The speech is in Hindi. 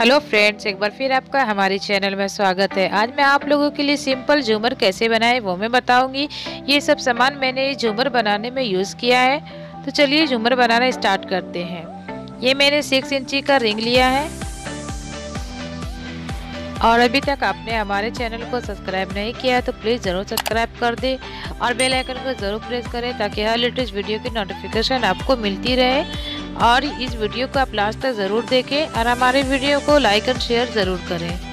हेलो फ्रेंड्स, एक बार फिर आपका हमारे चैनल में स्वागत है। आज मैं आप लोगों के लिए सिंपल झूमर कैसे बनाए वो मैं बताऊँगी। ये सब सामान मैंने झूमर बनाने में यूज़ किया है। तो चलिए झूमर बनाना स्टार्ट करते हैं। ये मैंने सिक्स इंची का रिंग लिया है। और अभी तक आपने हमारे चैनल को सब्सक्राइब नहीं किया है तो प्लीज़ ज़रूर सब्सक्राइब कर दे। और बेल आइकन को ज़रूर प्रेस करें ताकि हर लेटेस्ट वीडियो की नोटिफिकेशन आपको मिलती रहे। और इस वीडियो को आप लास्ट तक ज़रूर देखें और हमारे वीडियो को लाइक एंड शेयर ज़रूर करें।